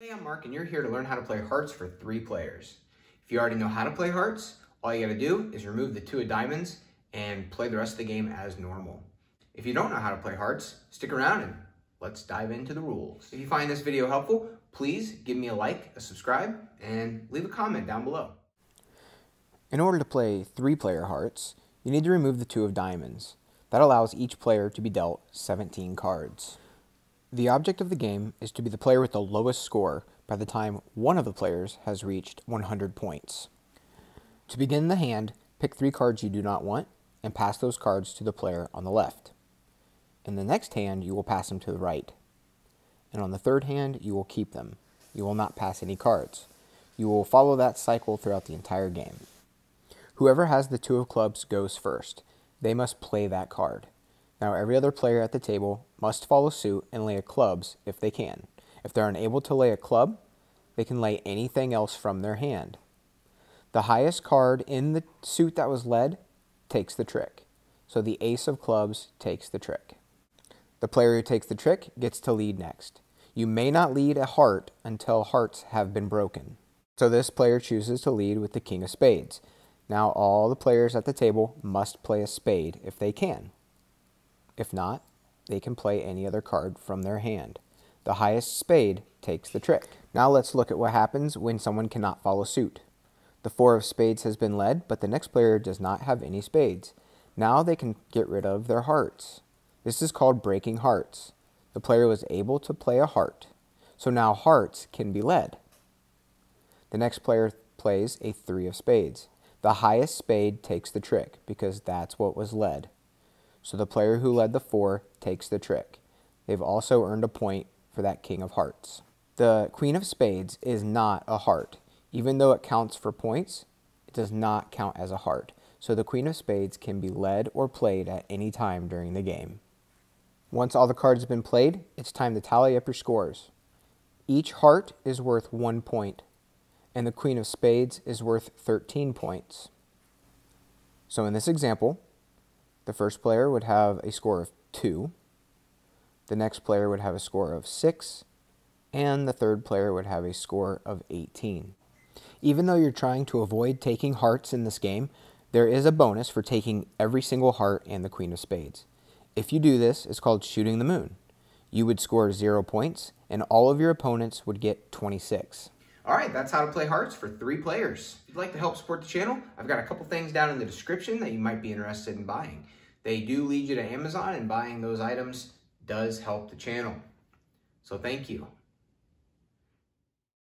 Hey, I'm Mark and you're here to learn how to play hearts for three players. If you already know how to play hearts, all you gotta do is remove the two of diamonds and play the rest of the game as normal. If you don't know how to play hearts, stick around and let's dive into the rules. If you find this video helpful, please give me a like, a subscribe, and leave a comment down below. In order to play three-player hearts, you need to remove the two of diamonds. That allows each player to be dealt 17 cards. The object of the game is to be the player with the lowest score by the time one of the players has reached 100 points. To begin the hand, pick three cards you do not want and pass those cards to the player on the left. In the next hand, you will pass them to the right. And on the third hand, you will keep them. You will not pass any cards. You will follow that cycle throughout the entire game. Whoever has the two of clubs goes first. They must play that card. Now, every other player at the table must follow suit and lay a clubs if they can. If they're unable to lay a club, they can lay anything else from their hand. The highest card in the suit that was led takes the trick. So the ace of clubs takes the trick. The player who takes the trick gets to lead next. You may not lead a heart until hearts have been broken. So this player chooses to lead with the king of spades. Now all the players at the table must play a spade if they can. If not, they can play any other card from their hand. The highest spade takes the trick. Now let's look at what happens when someone cannot follow suit. The four of spades has been led, but the next player does not have any spades. Now they can get rid of their hearts. This is called breaking hearts. The player was able to play a heart. So now hearts can be led. The next player plays a three of spades. The highest spade takes the trick because that's what was led. So the player who led the four takes the trick. They've also earned a point for that king of hearts. The queen of spades is not a heart. Even though it counts for points, it does not count as a heart. So the queen of spades can be led or played at any time during the game. Once all the cards have been played, it's time to tally up your scores. Each heart is worth one point, and the queen of spades is worth 13 points. So in this example, the first player would have a score of 2, the next player would have a score of 6, and the third player would have a score of 18. Even though you're trying to avoid taking hearts in this game, there is a bonus for taking every single heart and the queen of spades. If you do this, it's called shooting the moon. You would score 0 points, and all of your opponents would get 26. All right, that's how to play hearts for three players. If you'd like to help support the channel, I've got a couple things down in the description that you might be interested in buying. They do lead you to Amazon and buying those items does help the channel. So thank you.